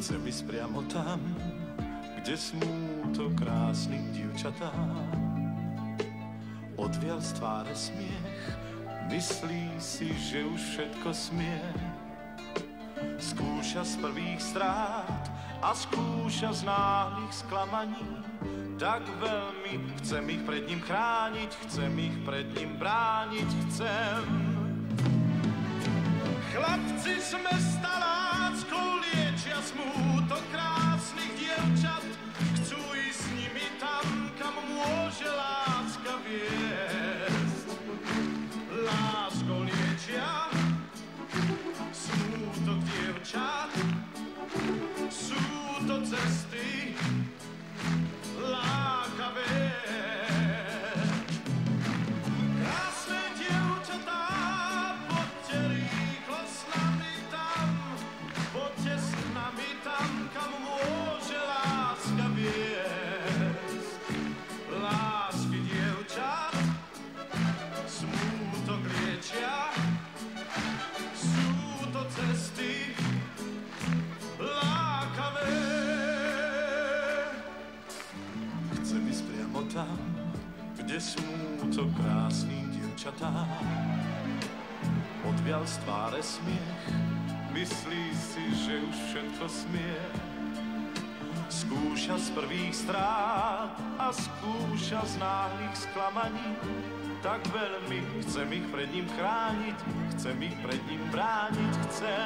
Chcem ísť priamo tam, kde smúto krásnych dievčatá. Odvial z tváre smiech, myslí si, že už všetko smie. Skúša z prvých strát a skúša z náhlych sklamaní. Tak veľmi chcem ich pred ním chrániť, chcem ich pred ním brániť, chcem. Chlapci z mesta tam, kde smúto krásnych dievčatá. Odvial z tváre smiech, myslí si, že už všetko smie. Skúša z prvých strát a skúša z náhlych sklamaní. Tak veľmi chcem ich pred ním chrániť, chcem ich pred ním brániť, chcem.